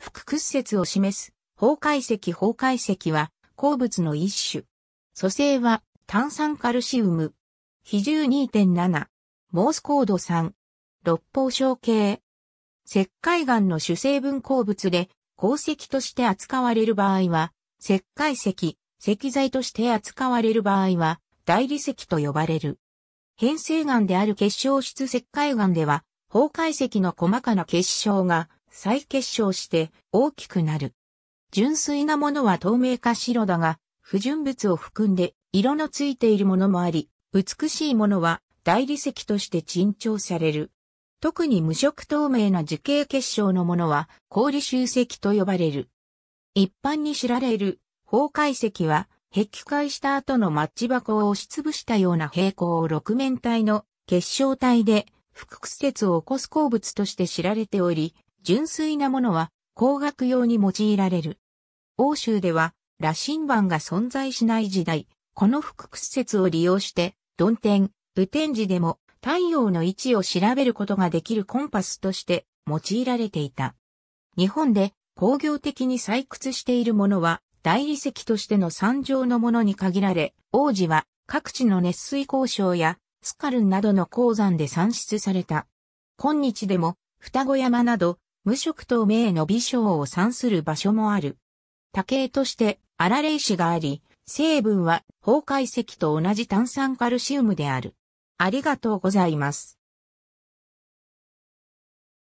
腹屈折を示す、崩壊石崩壊石は、鉱物の一種。組成は、炭酸カルシウム。比重2.7。モースコード3。六方小形。石灰岩の主成分鉱物で、鉱石として扱われる場合は、石灰石、石材として扱われる場合は、大理石と呼ばれる。変成岩である結晶質石灰岩では、崩壊石の細かな結晶が再結晶して大きくなる。純粋なものは透明か白だが、不純物を含んで色のついているものもあり、美しいものは大理石として珍重される。特に無色透明な樹形結晶のものは氷集石と呼ばれる。一般に知られる崩壊石は壁壊した後のマッチ箱を押しつぶしたような平行六面体の結晶体で腹屈折を起こす鉱物として知られており、純粋なものは工学用に用いられる。欧州では羅針盤が存在しない時代、この腹屈折を利用して、曇天、雨天時でも太陽の位置を調べることができるコンパスとして用いられていた。日本で工業的に採掘しているものは大理石としての山上のものに限られ、王子は各地の熱水交渉やスカルンなどの鉱山で産出された。今日でも双子山など無色透明の微小を産する場所もある。多形として荒霊石があり、成分は崩壊石と同じ炭酸カルシウムである。ありがとうございます。